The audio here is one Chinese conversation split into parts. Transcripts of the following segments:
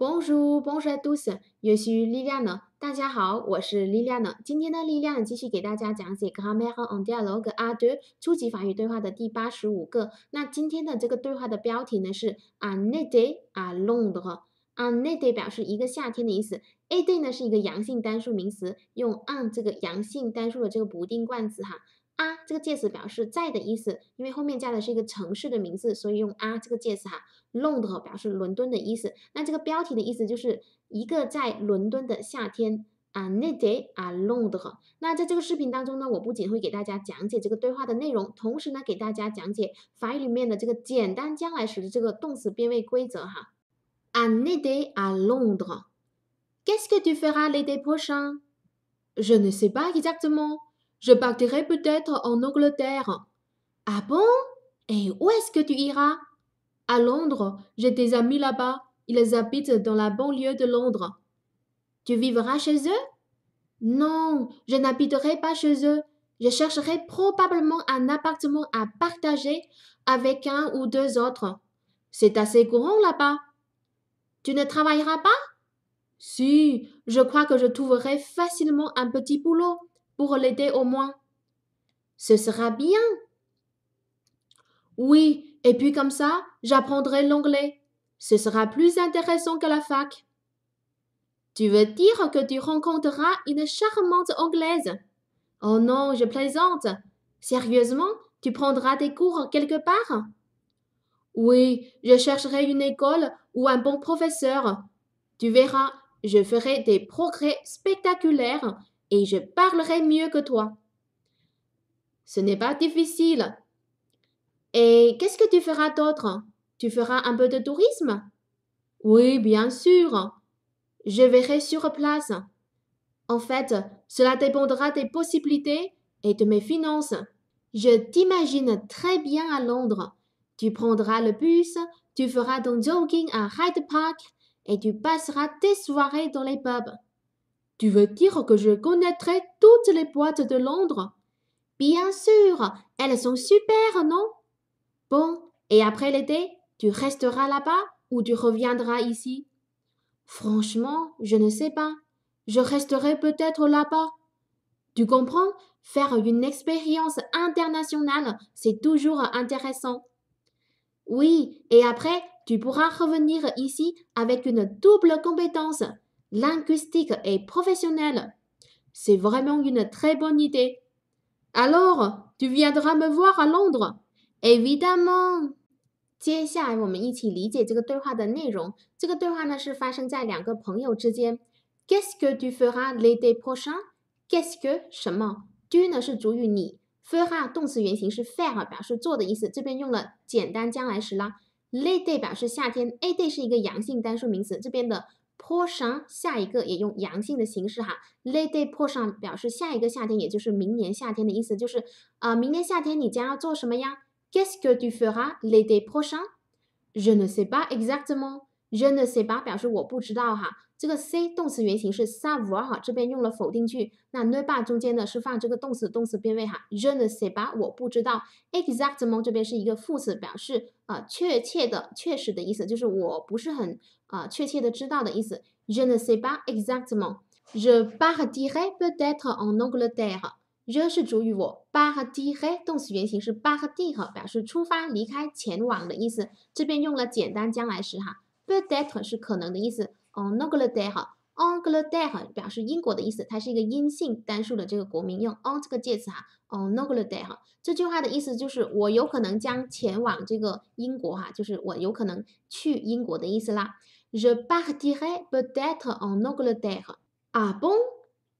Bonjour, bonjour tous, je suis Liliane。大家好，我是 Liliane。今天呢，丽丽呢继续给大家讲解 Grammaire en dialogue A deux 初级法语对话的第八十五个。那今天的这个对话的标题呢是 Un été à Londres。Un été 表示一个夏天的意思，a day 呢是一个阳性单数名词，用 un 这个阳性单数的这个不定冠词哈。啊，这个介词表示在的意思，因为后面加的是一个城市的名字，所以用啊这个介词哈。Londres 表示伦敦的意思。那这个标题的意思就是一个在伦敦的夏天啊，un été à Londres。那在这个视频当中呢，我不仅会给大家讲解这个对话的内容，同时呢，给大家讲解法语里面的这个简单将来时的这个动词变位规则哈。Un été à Londres。Qu'est-ce que tu feras l'été prochain? Je ne sais pas exactement. Je partirai peut-être en Angleterre. Ah bon? Et où est-ce que tu iras? À Londres. J'ai des amis là-bas. Ils habitent dans la banlieue de Londres. Tu vivras chez eux? Non, je n'habiterai pas chez eux. Je chercherai probablement un appartement à partager avec un ou deux autres. C'est assez courant là-bas. Tu ne travailleras pas? Si, je crois que je trouverai facilement un petit boulot pour l'aider au moins. Ce sera bien. Oui, et puis comme ça, j'apprendrai l'anglais. Ce sera plus intéressant que la fac. Tu veux dire que tu rencontreras une charmante anglaise? Oh non, je plaisante. Sérieusement, tu prendras des cours quelque part? Oui, je chercherai une école ou un bon professeur. Tu verras, je ferai des progrès spectaculaires et je parlerai mieux que toi. Ce n'est pas difficile. Et qu'est-ce que tu feras d'autre? Tu feras un peu de tourisme? Oui, bien sûr. Je verrai sur place. En fait, cela dépendra des possibilités et de mes finances. Je t'imagine très bien à Londres. Tu prendras le bus, tu feras ton jogging à Hyde Park et tu passeras tes soirées dans les pubs. Tu veux dire que je connaîtrai toutes les boîtes de Londres? Bien sûr, elles sont super, non? Bon, et après l'été, tu resteras là-bas ou tu reviendras ici? Franchement, je ne sais pas. Je resterai peut-être là-bas. Tu comprends? Faire une expérience internationale, c'est toujours intéressant. Oui, et après, tu pourras revenir ici avec une double compétence linguistique et professionnelle. C'est vraiment une très bonne idée. Alors, tu viendras me voir à Londres Évidemment. 接下来我们一起理解这个对话的内容。这个对话呢是发生在两个朋友之间。Qu'est-ce que tu feras l'été prochain？Qu'est-ce que 什么？tu 呢是主语你，fera 动词原形是 faire，表示做的意思。这边用了简单将来时啦。l'été 表示夏天，été 是一个阳性单数名词，这边的 prochain 下一个也用阳性的形式哈。l'été prochain 表示下一个夏天，也就是明年夏天的意思，就是啊，明年夏天你将要做什么呀？Qu'est-ce que tu feras l'été prochain? Je ne sais pas exactement. Je ne sais pas 表示我不知道哈。这个 c 动词原形是 savoir，这边用了否定句。那 ne pas 中间呢是放这个动词动词变位哈。Je ne sais pas 我不知道。Exactement 这边是一个副词，表示啊确切的、确实的意思，就是我不是很啊确切的知道的意思。Je ne sais pas exactement. Je partirai peut-être en Angleterre. je 是主语，我 partir 动词原形是 partir，表示出发、离开、前往的意思。这边用了简单将来时哈，peut-être 是可能的意思。En Angleterre，Angleterre 表示英国的意思，它是一个阴性单数的这个国名，用 on 这个介词哈。en Angleterre 这句话的意思就是我有可能将前往这个英国哈，就是我有可能去英国的意思啦。je partirai peut-être en Angleterre。啊，bon。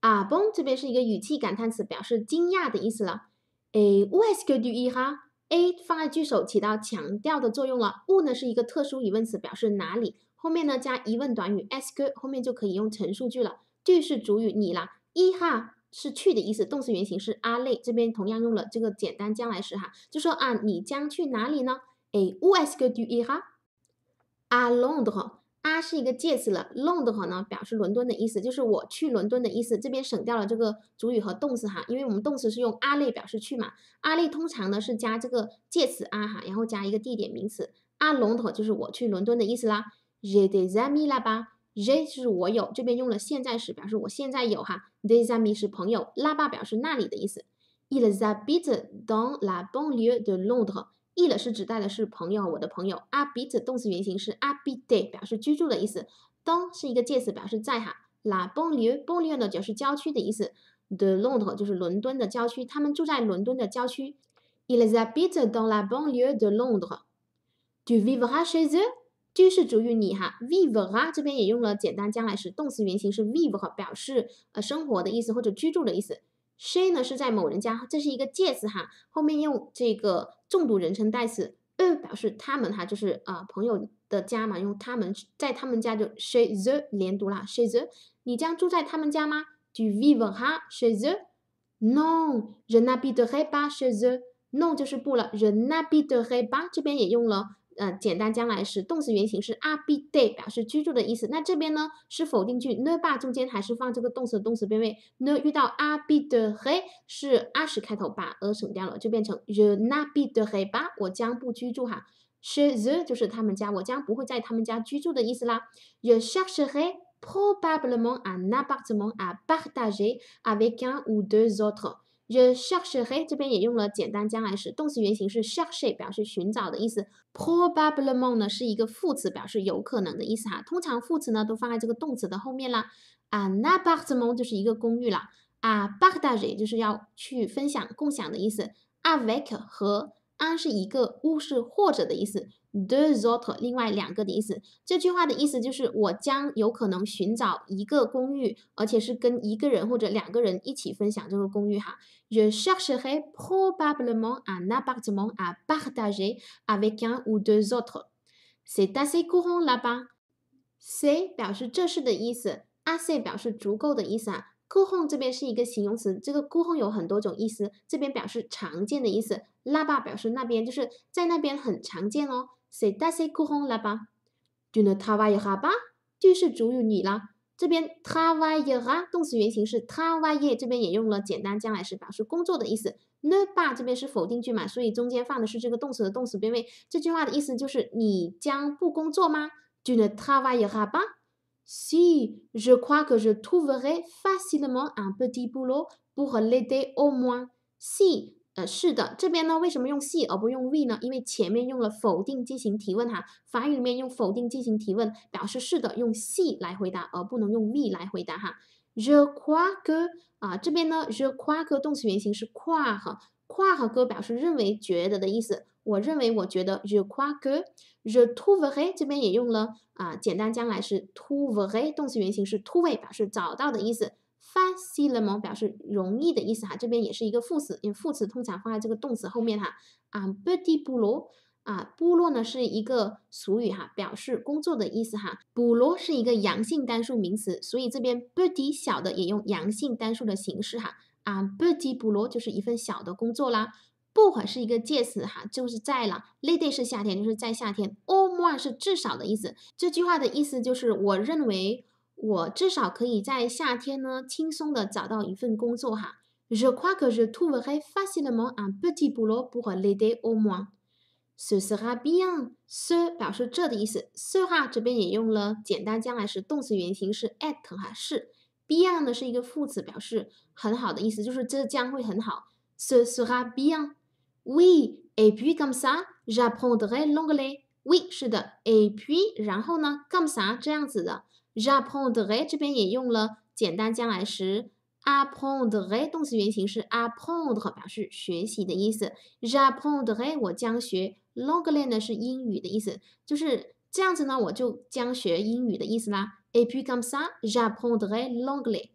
啊，bon 这边是一个语气感叹词，表示惊讶的意思了。诶，où est-ce que tu iras？a 放在句首起到强调的作用了。où 呢是一个特殊疑问词，表示哪里。后面呢加疑问短语 ask，后面就可以用陈述句了。句是主语你啦一哈是去的意思，动词原形是阿累，这边同样用了这个简单将来时哈，就说啊，你将去哪里呢？诶，où est-ce que tu iras？à Londres。啊是一个介词了，Londres 呢表示伦敦的意思，就是我去伦敦的意思。这边省掉了这个主语和动词哈，因为我们动词是用阿类表示去嘛。阿类通常呢是加这个介词啊哈，然后加一个地点名词。啊，Londres 就是我去伦敦的意思啦。J'ai des amis là-bas。j'ai 是我有，这边用了现在时，表示我现在有哈。des amis 是朋友，là-bas 表示那里的意思。ils habitent dans la banlieue de Londres。il 是指代的是朋友，我的朋友。habite 动词原形是 habiter，表示居住的意思。dans 是一个介词，表示在哈。la banlieue，banlieue 呢就是郊区的意思。de Londres 就是伦敦的郊区，他们住在伦敦的郊区。ils habitent dans la banlieue de Londres。tu vivras chez eux？居是主语你哈，vivra 这边也用了简单将来时，动词原形是 vivre，表示呃生活的意思或者居住的意思。she 呢是在某人家，这是一个介词哈，后面用这个重读人称代词 e 表示他们哈，就是啊朋友的家嘛，用他们在他们家就 she the 连读啦，she the，你将住在他们家吗？tu vivras chez eux？Non，je n'habiterai pas chez eux。Non 就是不了，je n'habiterai pas 这边也用了。呃，简单将来时，动词原形是 habiter，表示居住的意思。那这边呢是否定句，ne pas 中间还是放这个动词的动词变位？ne 遇到 habiter，是 a 始开头，把 a 省掉了，就变成 je n'habiterai pas，我将不居住哈。chez eux 就是他们家，我将不会在他们家居住的意思啦。je chercherai probablement un appartement à partager avec un ou deux autres。Je chercherai 这边也用了简单将来时，动词原形是 chercher，表示寻找的意思。Probablement 呢是一个副词，表示有可能的意思哈。通常副词呢都放在这个动词的后面啦。Un appartement 就是一个公寓了。啊，bargadje 就是要去分享、共享的意思。Avec 和 un 是一个，ou 是或者的意思。The autres，另外两个的意思。这句话的意思就是，我将有可能寻找一个公寓，而且是跟一个人或者两个人一起分享这个公寓哈。Je chercherai probablement un appartement à partager avec un ou deux autres. C'est assez courant là-bas. C'est 表示这是的意思，assez 表示足够的意思啊。G o o n 这边是一个形容词，这个 g o o n 有很多种意思，这边表示常见的意思，là-bas 表示那边，就是在那边很常见哦。C'est assez courant là-bas. Tu ne travailleras pas? 句式主语你啦。这边 travaillera 动词原形是 travaille，这边也用了简单将来时，表示工作的意思。ne pas 这边是否定句嘛，所以中间放的是这个动词的动词变位。这句话的意思就是你将不工作吗？Tu ne travailleras pas? Si, je crois que je trouverai facilement un petit boulot pour l'aider au moins. Si 呃，是的，这边呢，为什么用 see 而不用 we 呢？因为前面用了否定进行提问哈，法语里面用否定进行提问，表示是的，用 see 来回答，而不能用 we 来回答哈。Je crois que 啊，这边呢，je crois que 动词原形是 croire 哈，croire 和表示认为、觉得的意思。我认为，我觉得，je crois que je trouverai 这边也用了啊，简单将来时 trouverai 动词原形是 to 位，表示找到的意思。facilement 表示容易的意思哈，这边也是一个副词，因为副词通常放在这个动词后面哈。啊，petit boulot 啊，boulot 呢是一个俗语哈，表示工作的意思哈。boulot 是一个阳性单数名词，所以这边 petit 小的也用阳性单数的形式哈。啊，petit b u l o 就是一份小的工作啦。Pour 是一个介词哈，就是在了。Lady 是夏天，就是在夏天。All more 是至少的意思。这句话的意思就是我认为。我至少可以在夏天呢轻松的找到一份工作哈。Je crois que je trouverai facilement un petit boulot pour l'aider au moins. Ce sera bien. Ce 表示这的意思，ce 哈这边也用了简单将来时，动词原形是 at 哈是。bien 呢是一个副词，表示很好的意思，就是这将会很好。Ce sera bien. Oui, et puis comme ça, j'apprendrai l'anglais. Oui 是的，et puis 然后呢，comme ça 这样子的。J'apprendrai 这边也用了简单将来时，apprendrai 动词原形是 apprendre，表示学习的意思。J'apprendrai 我将学，l'anglais 呢是英语的意思，就是这样子呢，我就将学英语的意思啦。Et puis comme ça, j'apprendrai l'anglais.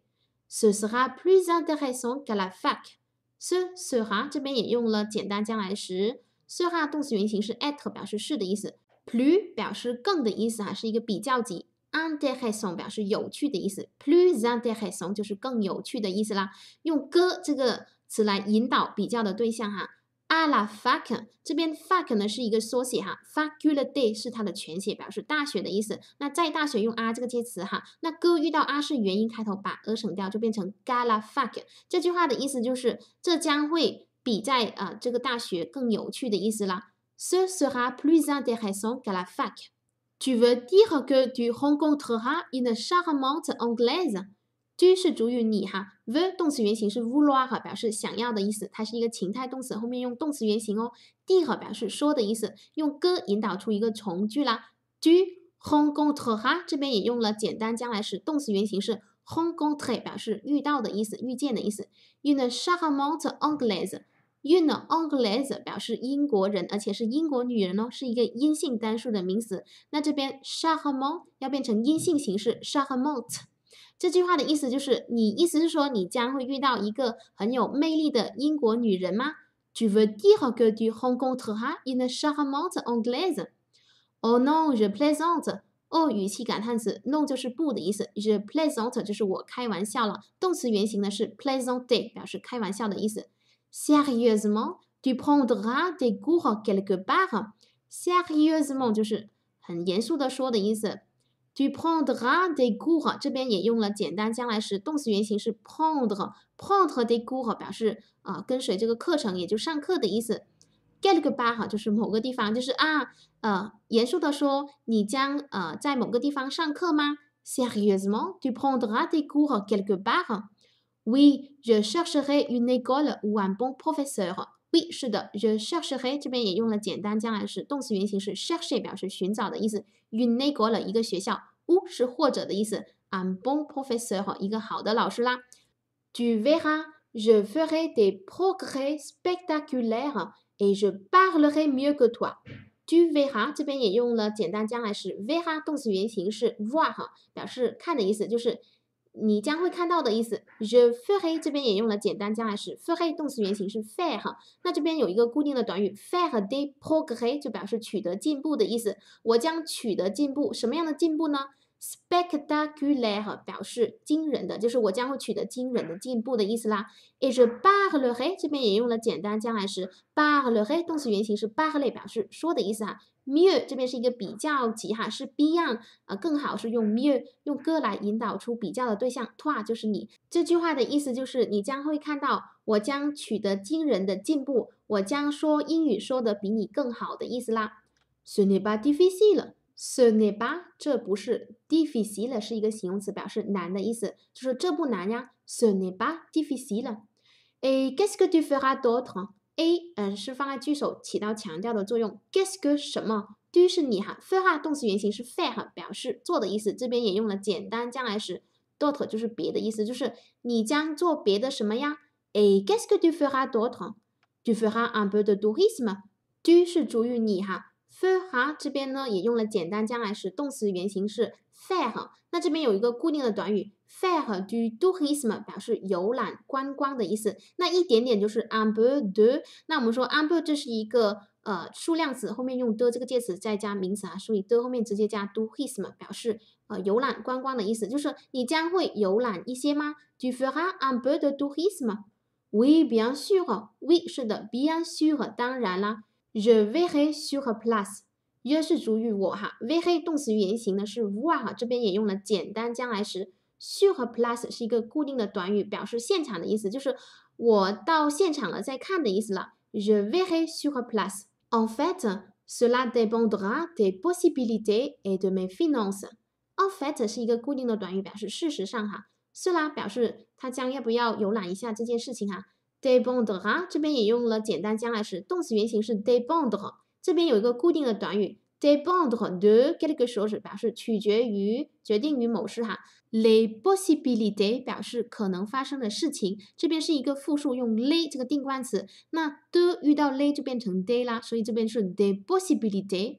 Ce sera plus intéressant qu'à la fac. Ce sera 这边也用了简单将来时，sera 动词原形是 at，表示是的意思。Plus 表示更的意思哈，是一个比较级。u n t e r e s s o n 表示有趣的意思，plus u n t e r e s s o n 就是更有趣的意思啦。用 g 这个词来引导比较的对象哈。À la fac 这边 fac 呢是一个缩写哈，faculté 是它的全写，表示大学的意思。那在大学用 a 这个介词哈，那 g 遇到 a 是元音开头，把 a 省掉就变成 gala fac。这句话的意思就是这将会比在啊这个大学更有趣的意思啦。Ce sera plus intéressant qu'à la fac。Tu veux dire que tu rencontreras une charmante anglaise? 居是主语你哈，v 动词原形是 vouloir 哈，表示想要的意思，它是一个情态动词，后面用动词原形哦。dire 表示说的意思，用 que 引导出一个从句啦。居 hong kong t 哈这边也用了简单将来时，动词原形是 Hong Kong 特表示遇到的意思，遇见的意思。Une charmante anglaise。Une anglaise 表示英国人，而且是英国女人哦，是一个阴性单数的名词。那这边 charmant 要变成阴性形式 Shahamont。这句话的意思就是，你意思是说你将会遇到一个很有魅力的英国女人吗？Tu veux dire que tu rencontreras une charmante anglaise? Oh non, je plaisante. 哦，语气感叹词，no 就是不的意思，je plaisante 就是我开玩笑了。动词原形呢是 plaisanter，表示开玩笑的意思。Sérieusement, tu prendras des cours quelque part. Sérieusement 就是很严肃的说的意思。Tu prendras des cours 这边也用了简单将来时，动词原形是 prendre，prendre des cours 表示啊跟随这个课程，也就上课的意思。Quelque part 就是某个地方，就是啊呃严肃的说，你将呃在某个地方上课吗？Sérieusement, tu prendras des cours quelque part. Oui, je chercherai une école ou un bon professeur. Oui，是的，je chercherai 这边也用了简单将来时，动词原形是 chercher，表示寻找的意思。une école 一个学校，ou 是或者的意思，un bon professeur 一个好的老师啦。Tu verras, je ferai des progrès spectaculaires et je parlerai mieux que toi. Tu verras 这边也用了简单将来时，verra 动词原形是 voir 哈，表示看的意思，就是。你将会看到的意思，the ferai 这边也用了简单将来时，ferai 动词原形是 faire 哈，那这边有一个固定的短语 faire des progrès 就表示取得进步的意思，我将取得进步，什么样的进步呢？Spectacular 表示惊人的，就是我将会取得惊人的进步的意思啦。et je parlerai 这边也用了简单将来时，parlerai 动词原形是 par le 表示说的意思哈。mieux 这边是一个比较级哈，是 beyond 呃更好是用 mieux 用个来引导出比较的对象 t o 就是你。这句话的意思就是你将会看到我将取得惊人的进步，我将说英语说的比你更好的意思啦。Ce n'est pas ce n'est pas，这不是 difficile 是一个形容词，表示难的意思，就是这不难呀。Ce n'est pas difficile。Et qu'est-ce que tu feras d'autre？a 嗯是放在句首起到强调的作用，guess 个什么？do 是你哈，faire 动词原形是 faire，表示做的意思。这边也用了简单将来时 dot 就是别的意思，就是你将做别的什么呀？a guess que tu feras d'autre？tu feras un peu de tourisme？do 是主语你哈，faire 这边呢也用了简单将来时，动词原形是 faire。那这边有一个固定的短语。faire du tourisme 表示游览观光的意思，那一点点就是 un peu de。那我们说 un peu 这是一个呃数量词，后面用的这个介词再加名词啊，所以的后面直接加 tourisme 表示呃游览观光的意思，就是你将会游览一些吗？Tu feras un peu de tourisme？Oui bien sûr，oui 是的，bien sûr 当然啦。Je verrai sur place。Je 是主语我哈，verrai 动词原形呢是 voir 哈，这边也用了简单将来时。sur place 是一个固定的短语，表示现场的意思，就是我到现场了再看的意思了。Je verrai sur place. En fait, cela dépendra des possibilités et de mes finances. En fait 是一个固定的短语，表示事实上哈。cela 表示他将要不要游览一下这件事情哈。Débondera 这边也用了简单将来时，动词原形是 débondre。这边有一个固定的短语。dépendre de quelque chose 表示取决于、决定于某事哈。les possibilités 表示可能发生的事情，这边是一个复数，用 les 这个定冠词。那 de 遇到 les 就变成 des 啦，所以这边是 des possibilités。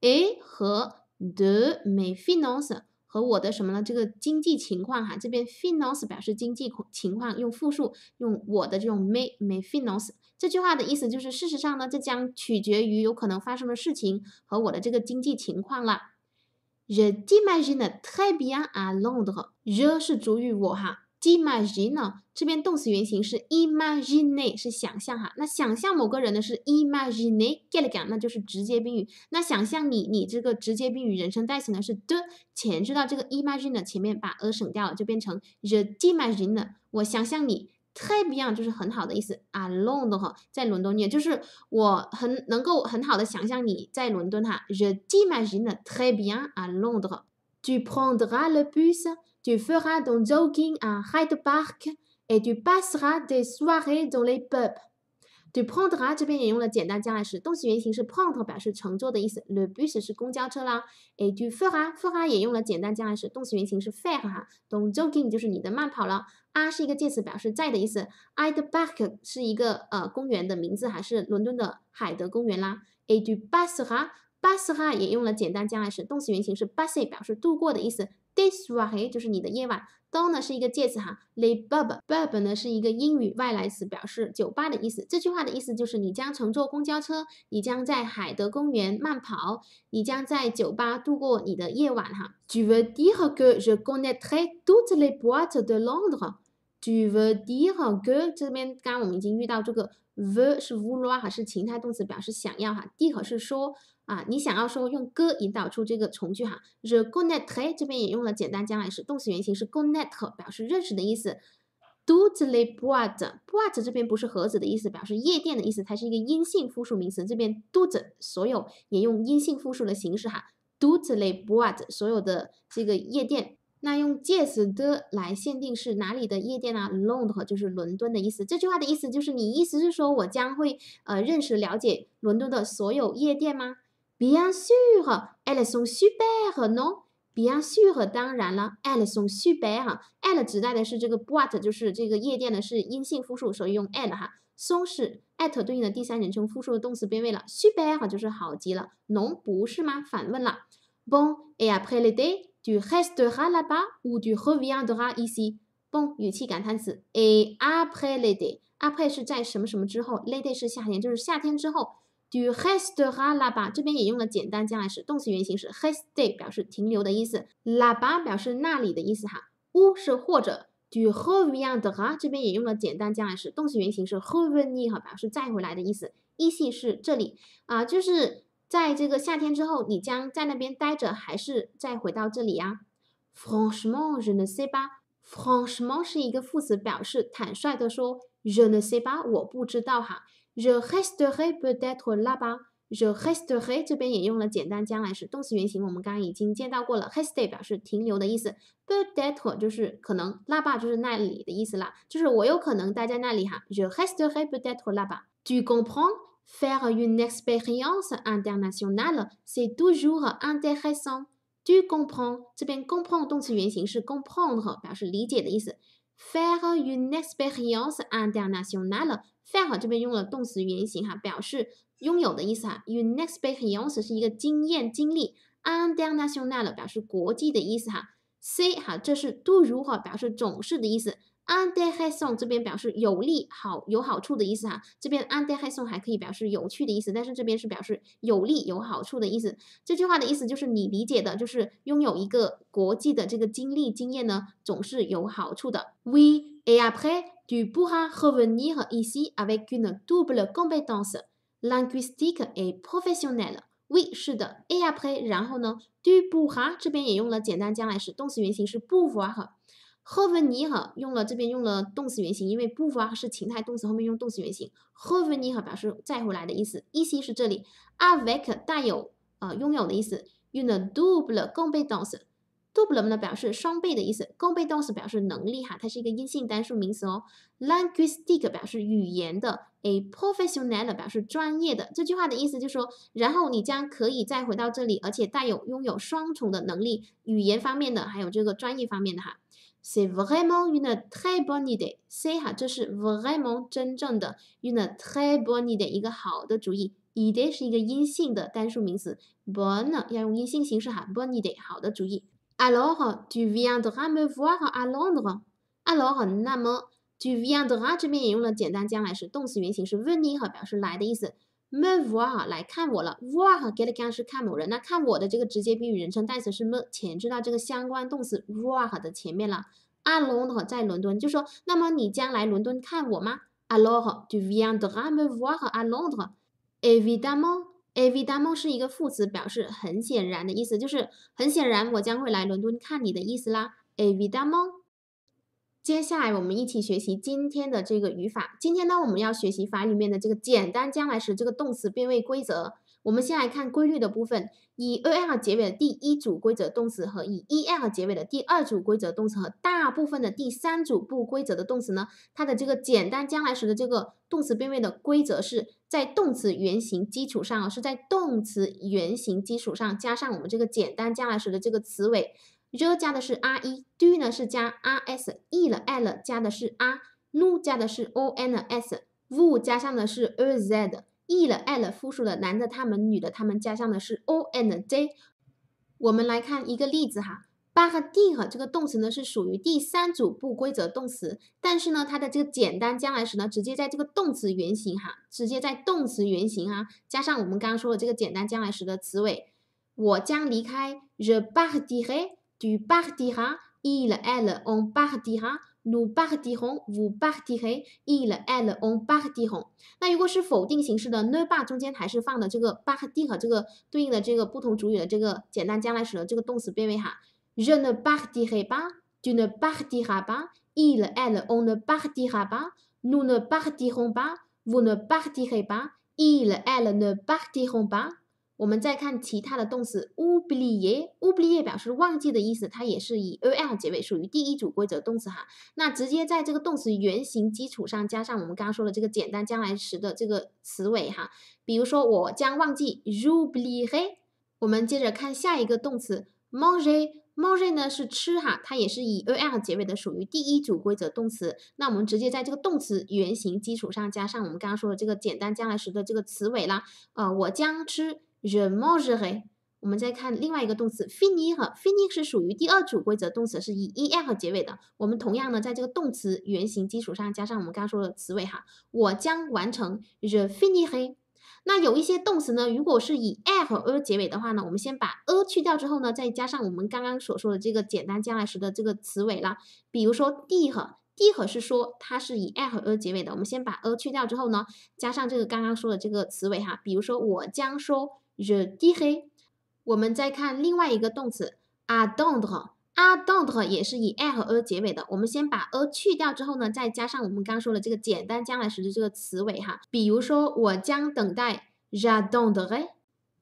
et 和 de mes finances 和我的什么呢？这个经济情况哈，这边 finance 表示经济情况，用复数，用我的这种 mes mes finances。这句话的意思就是，事实上呢，这将取决于有可能发生的事情和我的这个经济情况了。Je t'imagine très bien à Londres。Je 是主语我哈 Imagine 这边动词原形是 imagine，是想象哈。那想象某个人呢是 imagine，get 那就是直接宾语。那想象你，你这个直接宾语人称代词呢是的，前知道这个 imagine 前面把 a 省掉了，就变成 the imagine。我想象你。très bien 就是很好的意思，à Londres 在伦敦念，就是我很能够很好的想象你在伦敦哈，je t'imagine très bien à Londres。Tu prendras le bus, tu feras ton jogging à Hyde Park et tu passeras des soirées dans les pubs。Tu prendras 这边也用了简单将来时，动词原形是 prendre 表示乘坐的意思，le bus 是公交车啦。et tu feras feras 也用了简单将来时，动词原形是 faire 哈，ton jogging 就是你的慢跑了。啊是一个介词，表示在的意思。Hyde Park 是一个呃公园的名字，还是伦敦的海德公园啦。et tu passeras passeras 也用了简单将来时，动词原形是 passer 表示度过的意思。Des soirées 就是你的夜晚。都呢是一个介词哈，le pub，pub 呢是一个英语外来词，表示酒吧的意思。这句话的意思就是你将乘坐公交车，你将在海德公园慢跑，你将在酒吧度过你的夜晚哈。Tu veux dire que je connaîtrai toutes les boîtes de Londres？Tu veux dire que 这边刚刚我们已经遇到这个 v 是 vouloir 哈，是情态动词，表示想要哈。d i 是说。啊，你想要说用歌引导出这个从句哈，je connaître 这边也用了简单将来时，动词原形是 c o n n a i t 表示认识的意思。douze lieux de，de 这边不是盒子的意思，表示夜店的意思，它是一个阴性复数名词。这边 douze 所有也用阴性复数的形式哈，toutes les boîtes 所有的这个夜店，那用介词的来限定是哪里的夜店呢？Londres 就是伦敦的意思。这句话的意思就是你意思是说我将会呃认识了解伦敦的所有夜店吗？Bien sûr, elles sont super, non? Bien sûr，当然了，elles sont super 哈 elle 指代的是这个 boîte，就是这个夜店的是阴性复数，所以用 elles 哈。sont 是 at 对应的第三人称复数的动词变位了，super 哈就是好极了，non 不是吗？反问了。Bon, et après l'été, tu resteras là-bas ou tu reviendras ici? Bon，语气感叹词，et après l'été，après 是在什么什么之后，l'été 是夏天，就是夏天之后。Du resteras là-bas，这边也用了简单将来时，动词原形是 rester，表示停留的意思，là-bas 表示那里的意思哈。ou 是或者，du reviendras 这边也用了简单将来时，动词原形是 revenir 哈，表示再回来的意思。意思是这里啊，就是在这个夏天之后，你将在那边待着，还是再回到这里呀？Franchement, je ne sais pas. Franchement 是一个副词，表示坦率的说，je ne sais pas，我不知道哈。Je resterai peut-être là-bas. Je resterai 这边也用了简单将来时，动词原形我们刚刚已经见到过了。Rester 表示停留的意思，peut-être 就是可能，là-bas 就是那里的意思啦，就是我有可能待在那里哈。Je resterai peut-être là-bas. Tu comprends? Faire une expérience internationale, c'est toujours intéressant. Tu comprends 这边 comprend 动词原形是 comprendre 表示理解的意思。Faire une expérience internationale. Faire 这边用了动词原形哈，表示拥有的意思哈。Une expérience 是一个经验经历，international 表示国际的意思哈。C 哈，这是 do 如何表示总是的意思。Under hyson 这边表示有利好有好处的意思哈。这边 under hyson 还可以表示有趣的意思，但是这边是表示有利有好处的意思。这句话的意思就是你理解的，就是拥有一个国际的这个经历经验呢，总是有好处的。We et après tu pourras revenir ici avec une double compétence linguistique et professionnelle. Oui，是的。Et après，然后呢？tu pourra 这边也用了简单将来时，动词原形是 pouvoir。Revenir 用了这边用了动词原形，因为 pouvoir 是情态动词，后面用动词原形。revenir 表示再回来的意思。ici 是这里，avec 带有呃拥有的意思。une double compétence。double 呢表示双倍的意思共被动词表示能力哈，它是一个阴性单数名词哦。linguistic 表示语言的，a professional 表示专业的。这句话的意思就是说，然后你将可以再回到这里，而且带有拥有双重的能力，语言方面的，还有这个专业方面的哈。C'est vraiment une très bonne idée。C 哈，这是 vraiment 真正的 une très bonne idée 一个好的主意。idée 是一个阴性的单数名词，bonne 要用阴性形式哈，bonne idée 好的主意。Alors, tu viendras me voir à Londres. Alors, 那么 tu viendras 这边也用了简单将来时，动词原形是 venir 表示来的意思。Me voir 来看我了，voir 给的刚是看某人，那看我的这个直接宾语人称代词是 me 前置到这个相关动词 voir 的前面了。à Londres 在伦敦，就说那么你将来伦敦看我吗？Alors, tu viendras me voir à Londres. Évidemment. Évidemment 是一个副词，表示很显然的意思，就是很显然我将会来伦敦看你的意思啦。Évidemment。接下来我们一起学习今天的这个语法。今天呢，我们要学习法里面的这个简单将来时这个动词变位规则。我们先来看规律的部分，以 er 结尾的第一组规则动词和以 er 结尾的第二组规则动词和大部分的第三组不规则的动词呢，它的这个简单将来时的这个动词变位的规则是在动词原形基础上，是在动词原形基础上加上我们这个简单将来时的这个词尾。R 加的是 r 一，do 呢是加 r s，e 了 l 加的是 r，nu 加的是 o n s，v 加上的是 e z，e 了 l 复数的男的他们女的他们加上的是 o n j。我们来看一个例子哈 b a 和 d 和这个动词呢是属于第三组不规则动词，但是呢它的这个简单将来时呢直接在这个动词原形哈，直接在动词原形哈加上我们刚刚说的这个简单将来时的词尾，我将离开 je partirai。Du partira, il, elle, on partira, nous partirons, vous partirez, il, elle, on partiront。那如果是否定形式的，ne pas 中间还是放的这个 partir 和这个对应的这个不同主语的这个简单将来时的这个动词变位哈。Je ne partirai pas, tu ne partiras pas, il, elle, on ne partira pas, nous ne partirons pas, vous ne partirez pas, il, elle ne partiront pas。 我们再看其他的动词，oublier，oublier 表示忘记的意思，它也是以 er 结尾，属于第一组规则动词哈。那直接在这个动词原形基础上加上我们刚刚说的这个简单将来时的这个词尾哈。比如说我将忘记 j u b l i e。我们接着看下一个动词，manger，manger 呢是吃哈，它也是以 er 结尾的，属于第一组规则动词。那我们直接在这个动词原形基础上加上我们刚刚说的这个简单将来时的这个词尾啦。呃，我将吃。Je mangerai。我们再看另外一个动词 finir，finir 是属于第二组规则动词，是以 er 结尾的。我们同样呢，在这个动词原形基础上加上我们刚刚说的词尾哈，我将完成 je finirai。那有一些动词呢，如果是以 a 和 a 结尾的话呢，我们先把 a 去掉之后呢，再加上我们刚刚所说的这个简单将来时的这个词尾啦。比如说 d 和 d 和是说它是以 a 和 a 结尾的，我们先把 a 去掉之后呢，加上这个刚刚说的这个词尾哈。比如说我将说。Je dirai。我们再看另外一个动词 attendre，attendre 也是以 a 和 a 结尾的。我们先把 a 去掉之后呢，再加上我们刚说的这个简单将来时的这个词尾哈。比如说，我将等待，j'attendrai。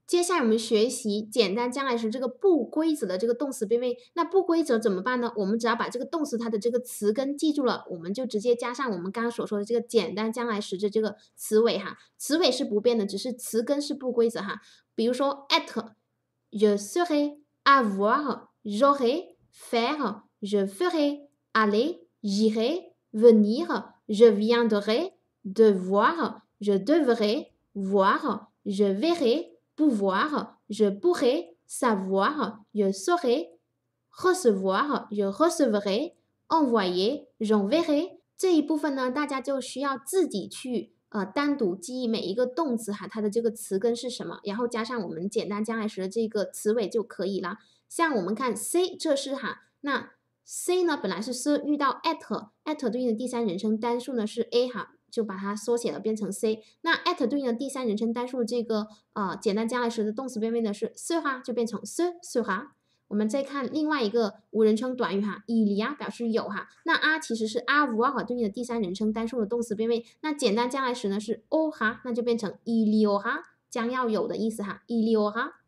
接下来我们学习简单将来时这个不规则的这个动词变位。那不规则怎么办呢？我们只要把这个动词它的这个词根记住了，我们就直接加上我们刚刚所说的这个简单将来时的这个词尾哈。词尾是不变的，只是词根是不规则哈。比如说，être，je serai，avoir，j'aurai，faire，je ferai，aller，j'irai，venir，je viendrai，devoir，je devrai，voir，je verrai，pouvoir，je pourrai，savoir，je saurai，recevoir，je recevrai，envoyer，j'enverrai。这一部分呢，大家就需要自己去。呃，单独记忆每一个动词哈，它的这个词根是什么，然后加上我们简单将来时的这个词尾就可以了。像我们看 C，这是哈，那 C 呢本来是 s 遇到 at，at 对应的第三人称单数呢是 a 哈，就把它缩写了变成 c。那 at 对应的第三人称单数这个呃简单将来时的动词变位呢是 sera，就变成 s sera。我们再看另外一个无人称短语哈，以里啊表示有哈，那啊其实是啊无啊对应的第三人称单数的动词变位，那简单将来时呢是哦哈，那就变成伊里哦哈，将要有的意思哈，伊里哦哈。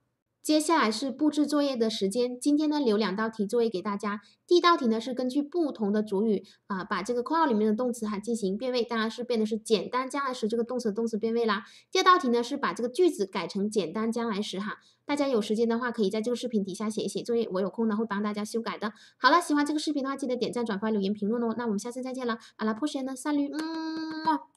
接下来是布置作业的时间，今天呢留两道题作业给大家。第一道题呢是根据不同的主语啊，把这个括号里面的动词哈进行变位，当然是变的是简单将来时这个动词的动词变位啦。第二道题呢是把这个句子改成简单将来时哈，大家有时间的话可以在这个视频底下写一写作业，我有空呢会帮大家修改的。好了，喜欢这个视频的话记得点赞、转发、留言、评论哦。那我们下次再见了，阿拉破学呢，三驴，嗯。